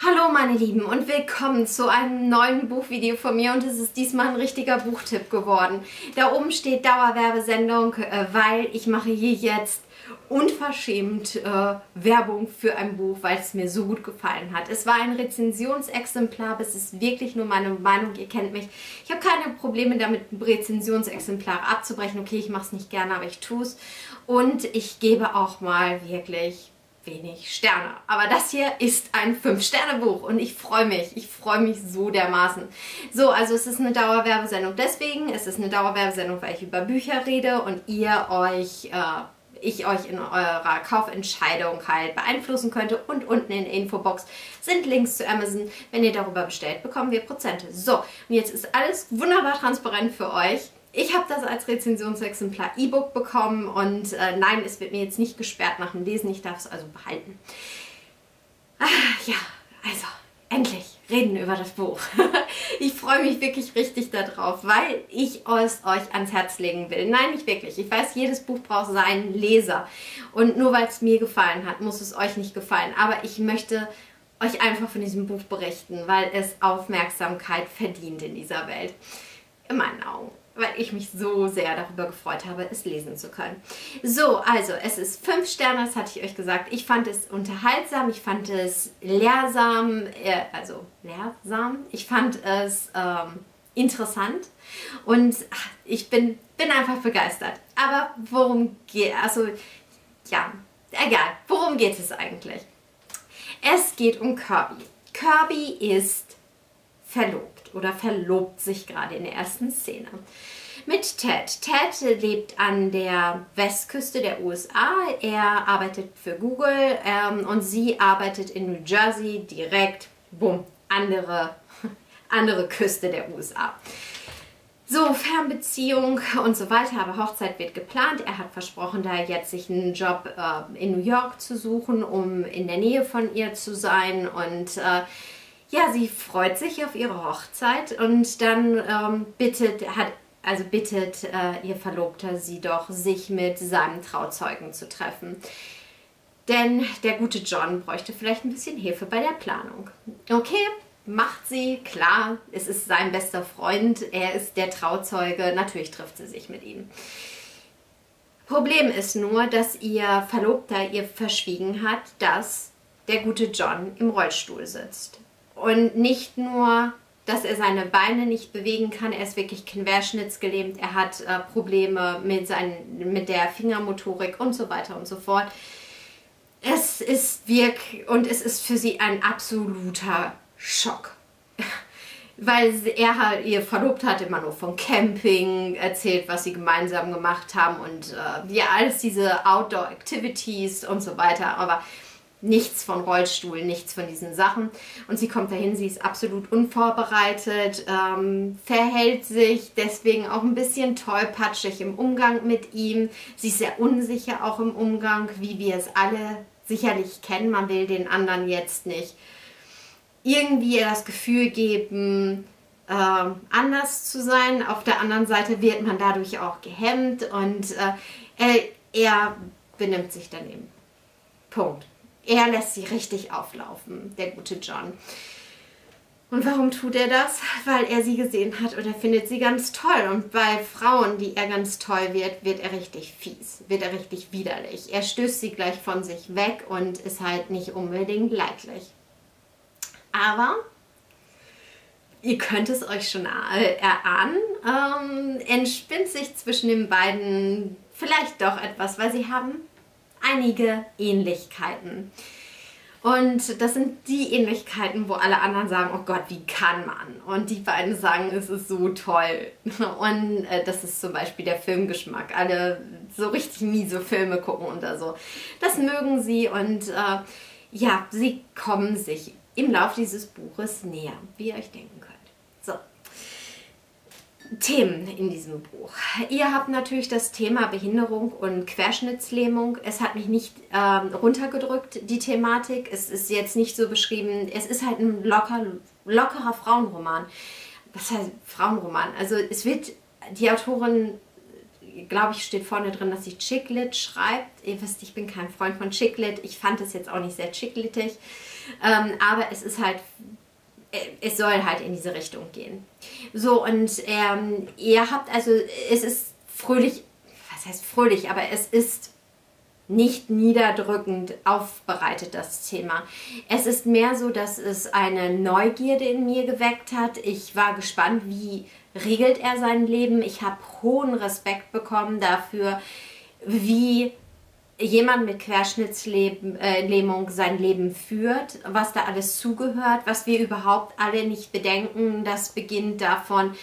Hallo meine Lieben und willkommen zu einem neuen Buchvideo von mir und es ist diesmal ein richtiger Buchtipp geworden. Da oben steht Dauerwerbesendung, äh, weil ich mache hier jetzt unverschämt äh, Werbung für ein Buch, weil es mir so gut gefallen hat. Es war ein Rezensionsexemplar, aber es ist wirklich nur meine Meinung, ihr kennt mich. Ich habe keine Probleme damit, Rezensionsexemplare abzubrechen. Okay, ich mache es nicht gerne, aber ich tue es. Und ich gebe auch mal wirklich wenig Sterne. Aber das hier ist ein 5-Sterne-Buch und ich freue mich. Ich freue mich so dermaßen. So, also es ist eine Dauerwerbesendung deswegen. Es ist eine Dauerwerbesendung, weil ich über Bücher rede und ihr euch... Äh, ich euch in eurer Kaufentscheidung halt beeinflussen könnte. Und unten in der Infobox sind Links zu Amazon. Wenn ihr darüber bestellt, bekommen wir Prozente. So, und jetzt ist alles wunderbar transparent für euch. Ich habe das als Rezensionsexemplar E-Book bekommen und äh, nein, es wird mir jetzt nicht gesperrt nach dem Lesen, ich darf es also behalten. Ah, ja, also, endlich reden über das Buch. ich freue mich wirklich richtig darauf, weil ich es euch ans Herz legen will. Nein, nicht wirklich. Ich weiß, jedes Buch braucht seinen Leser. Und nur weil es mir gefallen hat, muss es euch nicht gefallen. Aber ich möchte euch einfach von diesem Buch berichten, weil es Aufmerksamkeit verdient in dieser Welt. In meinen Augen weil ich mich so sehr darüber gefreut habe, es lesen zu können. So, also es ist 5 Sterne, das hatte ich euch gesagt. Ich fand es unterhaltsam, ich fand es lehrsam, äh, also lehrsam, ich fand es ähm, interessant und ach, ich bin, bin einfach begeistert. Aber worum geht, also ja, egal, worum geht es eigentlich? Es geht um Kirby. Kirby ist verlobt oder verlobt sich gerade in der ersten Szene. Mit Ted. Ted lebt an der Westküste der USA. Er arbeitet für Google ähm, und sie arbeitet in New Jersey direkt, bumm, andere, andere Küste der USA. So, Fernbeziehung und so weiter, aber Hochzeit wird geplant. Er hat versprochen, da jetzt sich einen Job äh, in New York zu suchen, um in der Nähe von ihr zu sein und äh, ja, sie freut sich auf ihre Hochzeit und dann ähm, bittet, hat, also bittet äh, ihr Verlobter sie doch, sich mit seinem Trauzeugen zu treffen. Denn der gute John bräuchte vielleicht ein bisschen Hilfe bei der Planung. Okay, macht sie, klar, es ist sein bester Freund, er ist der Trauzeuge, natürlich trifft sie sich mit ihm. Problem ist nur, dass ihr Verlobter ihr verschwiegen hat, dass der gute John im Rollstuhl sitzt. Und nicht nur, dass er seine Beine nicht bewegen kann, er ist wirklich querschnittsgelähmt, er hat äh, Probleme mit, seinen, mit der Fingermotorik und so weiter und so fort. Es ist wirklich, und es ist für sie ein absoluter Schock. Weil er halt, ihr verlobt hat immer nur von Camping erzählt, was sie gemeinsam gemacht haben und äh, ja, alles diese Outdoor-Activities und so weiter. Aber nichts von Rollstuhl, nichts von diesen Sachen. Und sie kommt dahin, sie ist absolut unvorbereitet, ähm, verhält sich deswegen auch ein bisschen tollpatschig im Umgang mit ihm. Sie ist sehr unsicher auch im Umgang, wie wir es alle sicherlich kennen. Man will den anderen jetzt nicht irgendwie das Gefühl geben, äh, anders zu sein. Auf der anderen Seite wird man dadurch auch gehemmt und äh, er, er benimmt sich daneben. Punkt. Er lässt sie richtig auflaufen, der gute John. Und warum tut er das? Weil er sie gesehen hat und er findet sie ganz toll. Und bei Frauen, die er ganz toll wird, wird er richtig fies, wird er richtig widerlich. Er stößt sie gleich von sich weg und ist halt nicht unbedingt leidlich. Aber ihr könnt es euch schon erahnen, ähm, entspinnt sich zwischen den beiden vielleicht doch etwas, weil sie haben einige Ähnlichkeiten. Und das sind die Ähnlichkeiten, wo alle anderen sagen, oh Gott, wie kann man? Und die beiden sagen, es ist so toll. Und äh, das ist zum Beispiel der Filmgeschmack. Alle so richtig miese Filme gucken oder so. Das mögen sie und äh, ja, sie kommen sich im Laufe dieses Buches näher, wie ihr euch denken könnt. Themen in diesem Buch. Ihr habt natürlich das Thema Behinderung und Querschnittslähmung. Es hat mich nicht ähm, runtergedrückt, die Thematik. Es ist jetzt nicht so beschrieben. Es ist halt ein locker, lockerer Frauenroman. Was heißt Frauenroman? Also es wird, die Autorin, glaube ich, steht vorne drin, dass sie Chicklit schreibt. Ihr wisst, ich bin kein Freund von Chicklit. Ich fand es jetzt auch nicht sehr chicklittig. Ähm, aber es ist halt, es soll halt in diese Richtung gehen. So, und ähm, ihr habt also, es ist fröhlich, was heißt fröhlich, aber es ist nicht niederdrückend aufbereitet, das Thema. Es ist mehr so, dass es eine Neugierde in mir geweckt hat. Ich war gespannt, wie regelt er sein Leben. Ich habe hohen Respekt bekommen dafür, wie jemand mit Querschnittslähmung äh, sein Leben führt, was da alles zugehört, was wir überhaupt alle nicht bedenken. Das beginnt davon,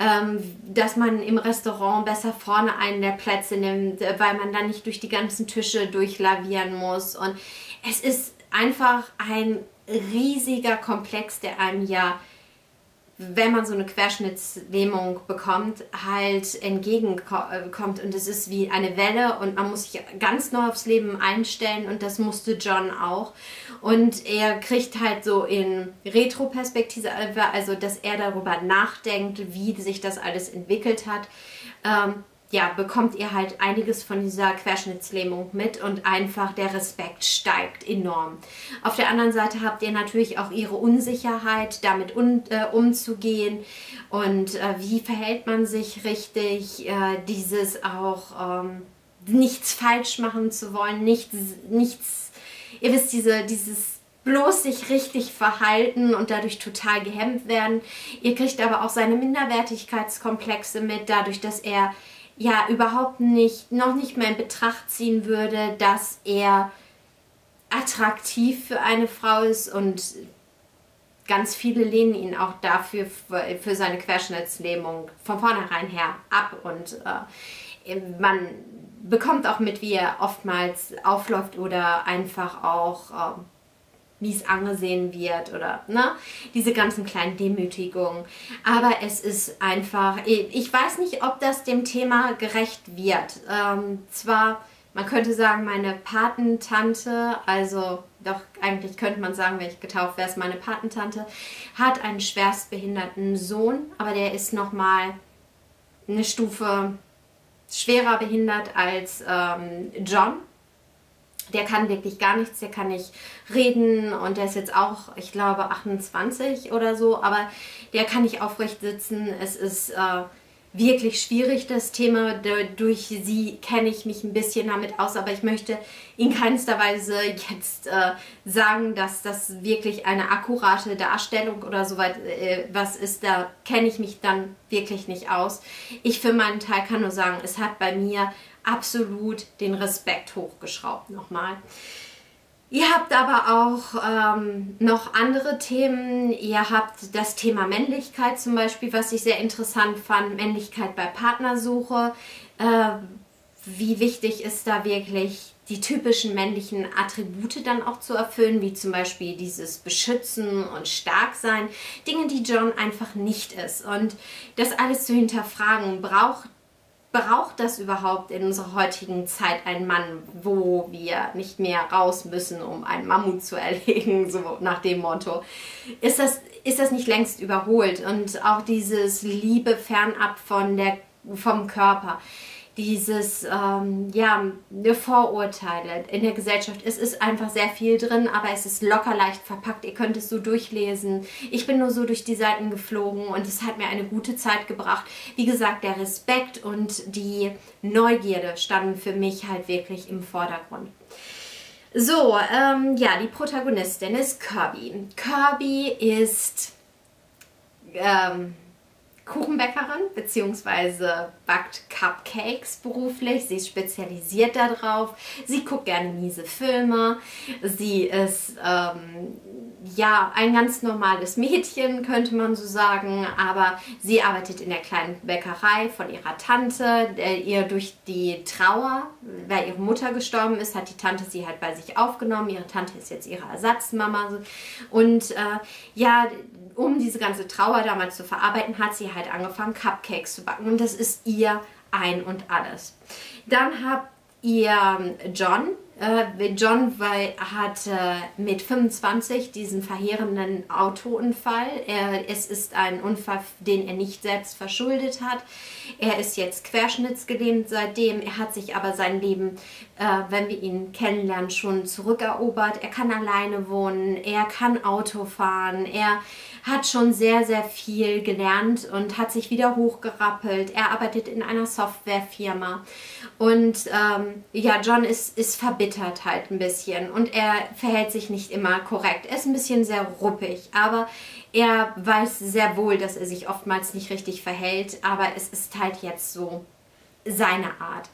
ähm, dass man im Restaurant besser vorne einen der Plätze nimmt, äh, weil man dann nicht durch die ganzen Tische durchlavieren muss. Und es ist einfach ein riesiger Komplex, der einem ja wenn man so eine Querschnittslähmung bekommt, halt entgegenkommt. Und es ist wie eine Welle und man muss sich ganz neu aufs Leben einstellen und das musste John auch. Und er kriegt halt so in Retro-Perspektive, also dass er darüber nachdenkt, wie sich das alles entwickelt hat. Ähm, ja, bekommt ihr halt einiges von dieser Querschnittslähmung mit und einfach der Respekt steigt enorm. Auf der anderen Seite habt ihr natürlich auch ihre Unsicherheit, damit un, äh, umzugehen und äh, wie verhält man sich richtig, äh, dieses auch ähm, nichts falsch machen zu wollen, nichts, nichts, ihr wisst, diese, dieses bloß sich richtig verhalten und dadurch total gehemmt werden. Ihr kriegt aber auch seine Minderwertigkeitskomplexe mit, dadurch, dass er ja überhaupt nicht, noch nicht mehr in Betracht ziehen würde, dass er attraktiv für eine Frau ist und ganz viele lehnen ihn auch dafür für seine Querschnittslähmung von vornherein her ab und äh, man bekommt auch mit, wie er oftmals aufläuft oder einfach auch äh, wie es angesehen wird oder ne, diese ganzen kleinen Demütigungen. Aber es ist einfach, ich weiß nicht, ob das dem Thema gerecht wird. Ähm, zwar, man könnte sagen, meine Patentante, also doch eigentlich könnte man sagen, wenn ich getauft wäre, ist meine Patentante, hat einen schwerstbehinderten Sohn, aber der ist nochmal eine Stufe schwerer behindert als ähm, John der kann wirklich gar nichts, der kann nicht reden und der ist jetzt auch, ich glaube, 28 oder so, aber der kann nicht aufrecht sitzen. Es ist äh, wirklich schwierig, das Thema. Durch sie kenne ich mich ein bisschen damit aus, aber ich möchte in keinster Weise jetzt äh, sagen, dass das wirklich eine akkurate Darstellung oder so weit äh, was ist. Da kenne ich mich dann wirklich nicht aus. Ich für meinen Teil kann nur sagen, es hat bei mir absolut den Respekt hochgeschraubt nochmal. Ihr habt aber auch ähm, noch andere Themen. Ihr habt das Thema Männlichkeit zum Beispiel, was ich sehr interessant fand. Männlichkeit bei Partnersuche. Äh, wie wichtig ist da wirklich die typischen männlichen Attribute dann auch zu erfüllen, wie zum Beispiel dieses Beschützen und Starksein. Dinge, die John einfach nicht ist. Und das alles zu hinterfragen, braucht braucht das überhaupt in unserer heutigen Zeit ein Mann, wo wir nicht mehr raus müssen, um einen Mammut zu erlegen, so nach dem Motto? Ist das, ist das nicht längst überholt? Und auch dieses Liebe fernab von der, vom Körper dieses, ähm, ja, Vorurteile in der Gesellschaft. Es ist einfach sehr viel drin, aber es ist locker leicht verpackt. Ihr könnt es so durchlesen. Ich bin nur so durch die Seiten geflogen und es hat mir eine gute Zeit gebracht. Wie gesagt, der Respekt und die Neugierde standen für mich halt wirklich im Vordergrund. So, ähm, ja, die Protagonistin ist Kirby. Kirby ist ähm, Kuchenbäckerin bzw. backt Cupcakes beruflich. Sie ist spezialisiert darauf. Sie guckt gerne miese Filme. Sie ist ähm, ja ein ganz normales Mädchen, könnte man so sagen. Aber sie arbeitet in der kleinen Bäckerei von ihrer Tante. Ihr durch die Trauer, weil ihre Mutter gestorben ist, hat die Tante sie halt bei sich aufgenommen. Ihre Tante ist jetzt ihre Ersatzmama. Und äh, ja, um diese ganze Trauer damals zu verarbeiten, hat sie halt angefangen, Cupcakes zu backen. Und das ist ihr ein und alles. Dann habt ihr John. Äh, John hatte mit 25 diesen verheerenden Autounfall. Es ist ein Unfall, den er nicht selbst verschuldet hat. Er ist jetzt querschnittsgelähmt seitdem. Er hat sich aber sein Leben äh, wenn wir ihn kennenlernen, schon zurückerobert. Er kann alleine wohnen, er kann Auto fahren, er hat schon sehr, sehr viel gelernt und hat sich wieder hochgerappelt. Er arbeitet in einer Softwarefirma. Und ähm, ja, John ist, ist verbittert halt ein bisschen und er verhält sich nicht immer korrekt. Er ist ein bisschen sehr ruppig, aber er weiß sehr wohl, dass er sich oftmals nicht richtig verhält, aber es ist halt jetzt so seine Art.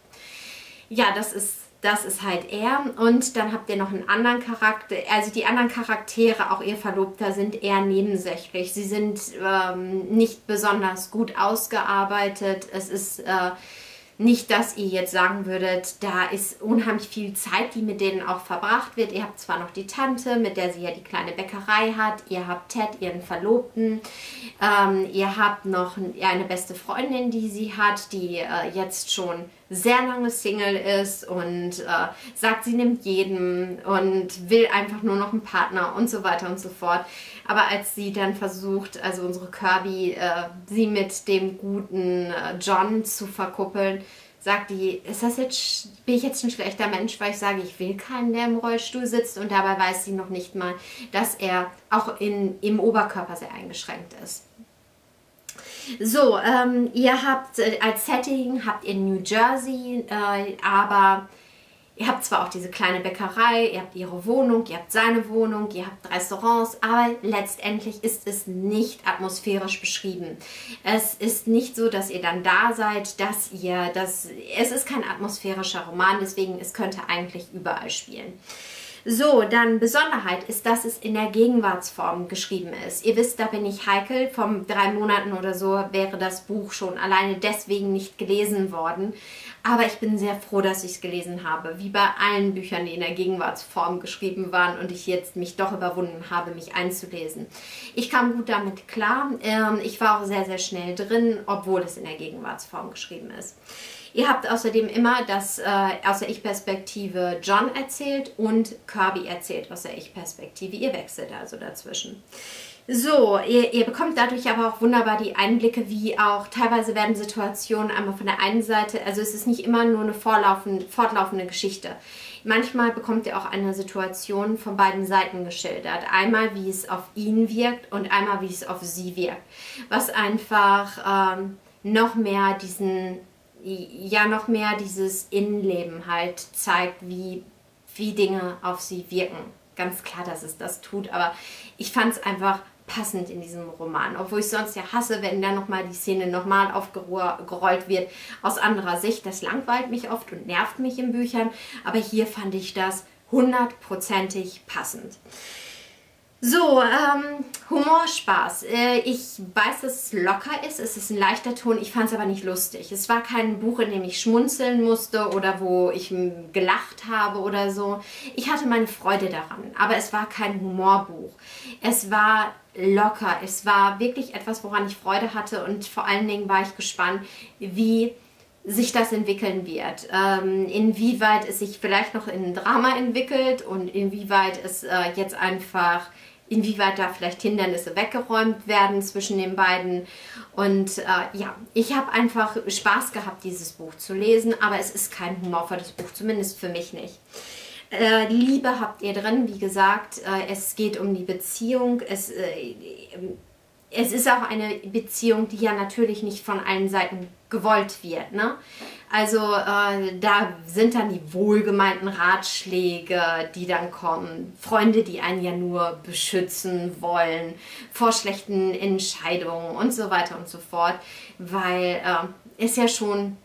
Ja, das ist das ist halt er. Und dann habt ihr noch einen anderen Charakter. Also die anderen Charaktere, auch ihr Verlobter, sind eher nebensächlich. Sie sind ähm, nicht besonders gut ausgearbeitet. Es ist äh, nicht, dass ihr jetzt sagen würdet, da ist unheimlich viel Zeit, die mit denen auch verbracht wird. Ihr habt zwar noch die Tante, mit der sie ja die kleine Bäckerei hat. Ihr habt Ted, ihren Verlobten. Ähm, ihr habt noch eine beste Freundin, die sie hat, die äh, jetzt schon sehr lange Single ist und äh, sagt, sie nimmt jeden und will einfach nur noch einen Partner und so weiter und so fort. Aber als sie dann versucht, also unsere Kirby, äh, sie mit dem guten äh, John zu verkuppeln, sagt die, ist das jetzt, bin ich jetzt ein schlechter Mensch, weil ich sage, ich will keinen, der im Rollstuhl sitzt und dabei weiß sie noch nicht mal, dass er auch in, im Oberkörper sehr eingeschränkt ist. So, ähm, ihr habt äh, als Setting habt ihr New Jersey, äh, aber ihr habt zwar auch diese kleine Bäckerei, ihr habt ihre Wohnung, ihr habt seine Wohnung, ihr habt Restaurants, aber letztendlich ist es nicht atmosphärisch beschrieben. Es ist nicht so, dass ihr dann da seid, dass ihr das. Es ist kein atmosphärischer Roman, deswegen es könnte eigentlich überall spielen. So, dann Besonderheit ist, dass es in der Gegenwartsform geschrieben ist. Ihr wisst, da bin ich heikel. Vom drei Monaten oder so wäre das Buch schon alleine deswegen nicht gelesen worden. Aber ich bin sehr froh, dass ich es gelesen habe. Wie bei allen Büchern, die in der Gegenwartsform geschrieben waren und ich jetzt mich doch überwunden habe, mich einzulesen. Ich kam gut damit klar. Ähm, ich war auch sehr, sehr schnell drin, obwohl es in der Gegenwartsform geschrieben ist. Ihr habt außerdem immer das äh, aus der Ich-Perspektive John erzählt und Kirby erzählt aus der Ich-Perspektive. Ihr wechselt also dazwischen. So, ihr, ihr, bekommt dadurch aber auch wunderbar die Einblicke, wie auch teilweise werden Situationen einmal von der einen Seite, also es ist nicht immer nur eine fortlaufende Geschichte. Manchmal bekommt ihr auch eine Situation von beiden Seiten geschildert. Einmal, wie es auf ihn wirkt und einmal, wie es auf sie wirkt. Was einfach ähm, noch mehr diesen ja noch mehr dieses Innenleben halt zeigt, wie, wie Dinge auf sie wirken. Ganz klar, dass es das tut, aber ich fand es einfach passend in diesem Roman. Obwohl ich sonst ja hasse, wenn da nochmal die Szene nochmal aufgerollt wird aus anderer Sicht. Das langweilt mich oft und nervt mich in Büchern, aber hier fand ich das hundertprozentig passend. So, ähm, Humorspaß. Äh, ich weiß, dass es locker ist. Es ist ein leichter Ton. Ich fand es aber nicht lustig. Es war kein Buch, in dem ich schmunzeln musste oder wo ich gelacht habe oder so. Ich hatte meine Freude daran, aber es war kein Humorbuch. Es war locker. Es war wirklich etwas, woran ich Freude hatte und vor allen Dingen war ich gespannt, wie sich das entwickeln wird. Ähm, inwieweit es sich vielleicht noch in ein Drama entwickelt und inwieweit es äh, jetzt einfach inwieweit da vielleicht Hindernisse weggeräumt werden zwischen den beiden. Und äh, ja, ich habe einfach Spaß gehabt, dieses Buch zu lesen, aber es ist kein humorvolles Buch, zumindest für mich nicht. Äh, Liebe habt ihr drin, wie gesagt, äh, es geht um die Beziehung, es, äh, es ist auch eine Beziehung, die ja natürlich nicht von allen Seiten gewollt wird. Ne? Also äh, da sind dann die wohlgemeinten Ratschläge, die dann kommen. Freunde, die einen ja nur beschützen wollen vor schlechten Entscheidungen und so weiter und so fort. Weil äh, es ja schon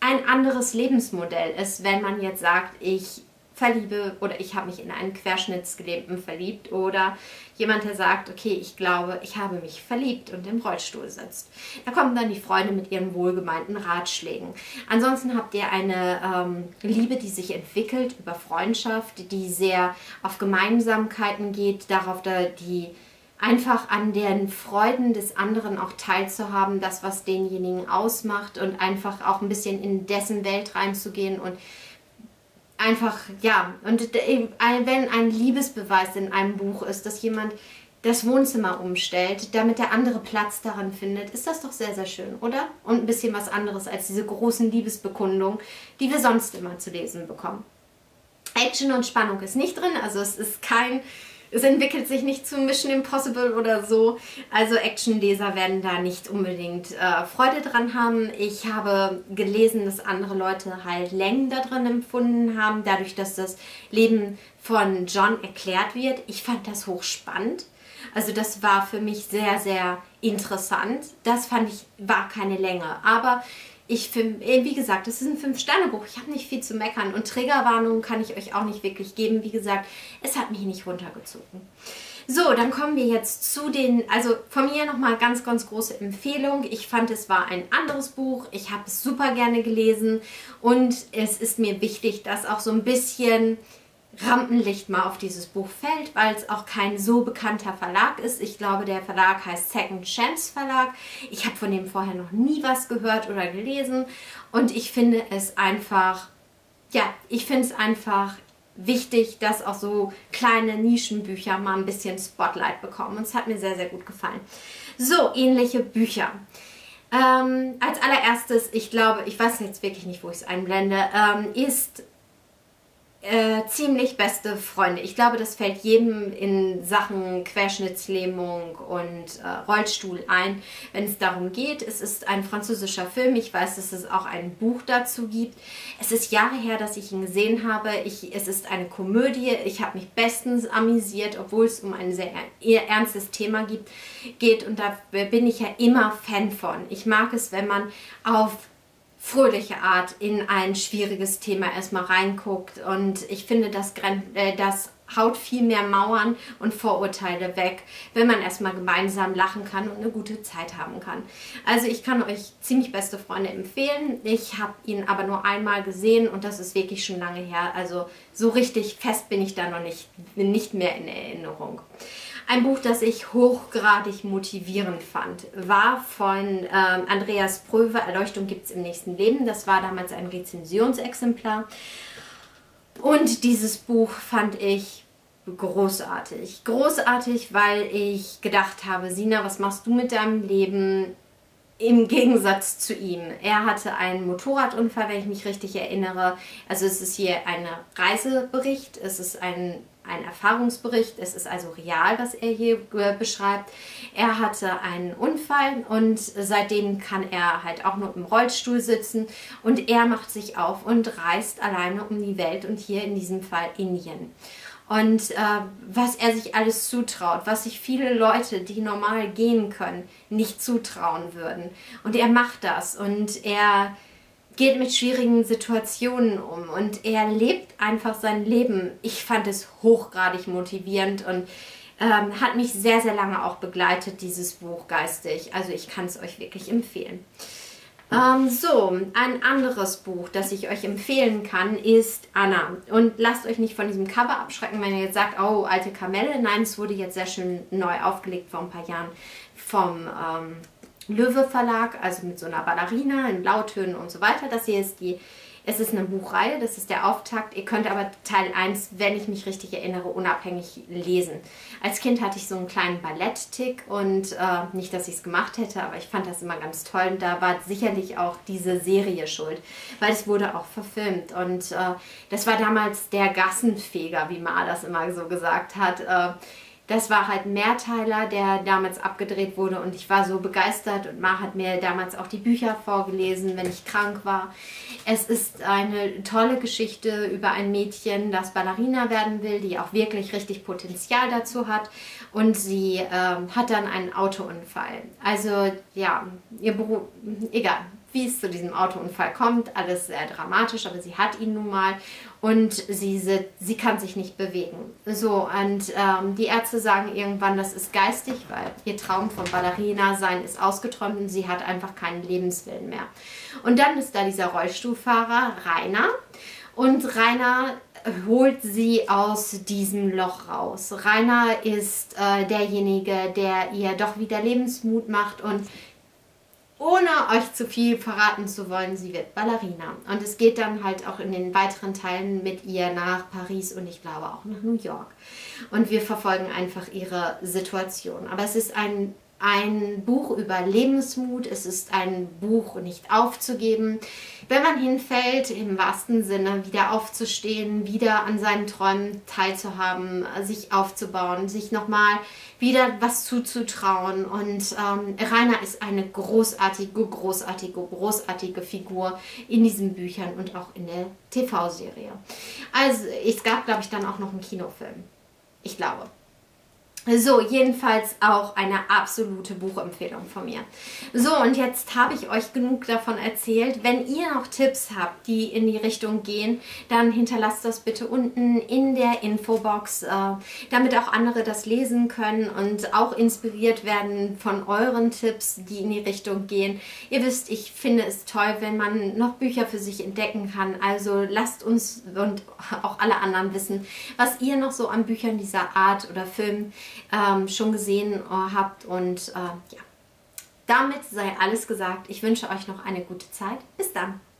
ein anderes Lebensmodell ist, wenn man jetzt sagt, ich verliebe oder ich habe mich in einen Querschnittsgelähmten verliebt oder jemand, der sagt, okay, ich glaube, ich habe mich verliebt und im Rollstuhl sitzt. Da kommen dann die Freunde mit ihren wohlgemeinten Ratschlägen. Ansonsten habt ihr eine ähm, Liebe, die sich entwickelt über Freundschaft, die sehr auf Gemeinsamkeiten geht, darauf, da die einfach an den Freuden des anderen auch teilzuhaben, das, was denjenigen ausmacht und einfach auch ein bisschen in dessen Welt reinzugehen und einfach, ja, und wenn ein Liebesbeweis in einem Buch ist, dass jemand das Wohnzimmer umstellt, damit der andere Platz daran findet, ist das doch sehr, sehr schön, oder? Und ein bisschen was anderes als diese großen Liebesbekundungen, die wir sonst immer zu lesen bekommen. Action und Spannung ist nicht drin, also es ist kein es entwickelt sich nicht zu Mission Impossible oder so. Also Actionleser werden da nicht unbedingt äh, Freude dran haben. Ich habe gelesen, dass andere Leute halt Längen da drin empfunden haben, dadurch, dass das Leben von John erklärt wird. Ich fand das hochspannend. Also das war für mich sehr, sehr interessant. Das fand ich, war keine Länge. Aber ich finde, äh, wie gesagt, das ist ein Fünf-Sterne-Buch. Ich habe nicht viel zu meckern. Und Triggerwarnungen kann ich euch auch nicht wirklich geben. Wie gesagt, es hat mich nicht runtergezogen. So, dann kommen wir jetzt zu den, also von mir nochmal ganz, ganz große Empfehlung. Ich fand, es war ein anderes Buch. Ich habe es super gerne gelesen. Und es ist mir wichtig, dass auch so ein bisschen Rampenlicht mal auf dieses Buch fällt, weil es auch kein so bekannter Verlag ist. Ich glaube, der Verlag heißt Second Chance Verlag. Ich habe von dem vorher noch nie was gehört oder gelesen und ich finde es einfach, ja, ich finde es einfach wichtig, dass auch so kleine Nischenbücher mal ein bisschen Spotlight bekommen und es hat mir sehr, sehr gut gefallen. So, ähnliche Bücher. Ähm, als allererstes, ich glaube, ich weiß jetzt wirklich nicht, wo ich es einblende, ähm, ist äh, ziemlich beste Freunde. Ich glaube, das fällt jedem in Sachen Querschnittslähmung und äh, Rollstuhl ein, wenn es darum geht. Es ist ein französischer Film. Ich weiß, dass es auch ein Buch dazu gibt. Es ist Jahre her, dass ich ihn gesehen habe. Ich, es ist eine Komödie. Ich habe mich bestens amüsiert, obwohl es um ein sehr ernstes Thema gibt, geht. Und da bin ich ja immer Fan von. Ich mag es, wenn man auf fröhliche Art in ein schwieriges Thema erstmal reinguckt. Und ich finde, das, äh, das haut viel mehr Mauern und Vorurteile weg, wenn man erstmal gemeinsam lachen kann und eine gute Zeit haben kann. Also ich kann euch ziemlich beste Freunde empfehlen. Ich habe ihn aber nur einmal gesehen und das ist wirklich schon lange her. Also so richtig fest bin ich da noch nicht, nicht mehr in Erinnerung. Ein Buch, das ich hochgradig motivierend fand, war von ähm, Andreas Pröwe, Erleuchtung gibt es im nächsten Leben. Das war damals ein Rezensionsexemplar. Und dieses Buch fand ich großartig. Großartig, weil ich gedacht habe, Sina, was machst du mit deinem Leben? Im Gegensatz zu ihm. Er hatte einen Motorradunfall, wenn ich mich richtig erinnere. Also es ist hier ein Reisebericht, es ist ein ein Erfahrungsbericht. Es ist also real, was er hier äh, beschreibt. Er hatte einen Unfall und seitdem kann er halt auch nur im Rollstuhl sitzen und er macht sich auf und reist alleine um die Welt und hier in diesem Fall Indien. Und äh, was er sich alles zutraut, was sich viele Leute, die normal gehen können, nicht zutrauen würden. Und er macht das und er geht mit schwierigen Situationen um und er lebt einfach sein Leben. Ich fand es hochgradig motivierend und ähm, hat mich sehr, sehr lange auch begleitet, dieses Buch geistig. Also ich kann es euch wirklich empfehlen. Ähm, so, ein anderes Buch, das ich euch empfehlen kann, ist Anna. Und lasst euch nicht von diesem Cover abschrecken, wenn ihr jetzt sagt, oh, alte Kamelle. Nein, es wurde jetzt sehr schön neu aufgelegt vor ein paar Jahren vom ähm, Löwe Verlag, also mit so einer Ballerina in Blautönen und so weiter. Das hier ist die, es ist eine Buchreihe, das ist der Auftakt. Ihr könnt aber Teil 1, wenn ich mich richtig erinnere, unabhängig lesen. Als Kind hatte ich so einen kleinen Balletttick und äh, nicht, dass ich es gemacht hätte, aber ich fand das immer ganz toll. Und da war sicherlich auch diese Serie schuld, weil es wurde auch verfilmt. Und äh, das war damals der Gassenfeger, wie Ma das immer so gesagt hat. Äh, das war halt Mehrteiler, der damals abgedreht wurde und ich war so begeistert und Ma hat mir damals auch die Bücher vorgelesen, wenn ich krank war. Es ist eine tolle Geschichte über ein Mädchen, das Ballerina werden will, die auch wirklich richtig Potenzial dazu hat und sie ähm, hat dann einen Autounfall. Also ja, ihr Beruf, egal, wie es zu diesem Autounfall kommt. Alles sehr dramatisch, aber sie hat ihn nun mal und sie, sie kann sich nicht bewegen. So, und ähm, die Ärzte sagen irgendwann, das ist geistig, weil ihr Traum von Ballerina sein ist ausgeträumt und sie hat einfach keinen Lebenswillen mehr. Und dann ist da dieser Rollstuhlfahrer Rainer und Rainer holt sie aus diesem Loch raus. Rainer ist äh, derjenige, der ihr doch wieder Lebensmut macht und euch zu viel verraten zu wollen, sie wird Ballerina. Und es geht dann halt auch in den weiteren Teilen mit ihr nach Paris und ich glaube auch nach New York. Und wir verfolgen einfach ihre Situation. Aber es ist ein ein Buch über Lebensmut, es ist ein Buch nicht aufzugeben. Wenn man hinfällt, im wahrsten Sinne wieder aufzustehen, wieder an seinen Träumen teilzuhaben, sich aufzubauen, sich nochmal wieder was zuzutrauen. Und ähm, Rainer ist eine großartige, großartige, großartige Figur in diesen Büchern und auch in der TV-Serie. Also es gab, glaube ich, dann auch noch einen Kinofilm. Ich glaube. So, jedenfalls auch eine absolute Buchempfehlung von mir. So, und jetzt habe ich euch genug davon erzählt. Wenn ihr noch Tipps habt, die in die Richtung gehen, dann hinterlasst das bitte unten in der Infobox, äh, damit auch andere das lesen können und auch inspiriert werden von euren Tipps, die in die Richtung gehen. Ihr wisst, ich finde es toll, wenn man noch Bücher für sich entdecken kann. Also lasst uns und auch alle anderen wissen, was ihr noch so an Büchern dieser Art oder Filmen ähm, schon gesehen äh, habt. Und äh, ja, damit sei alles gesagt. Ich wünsche euch noch eine gute Zeit. Bis dann.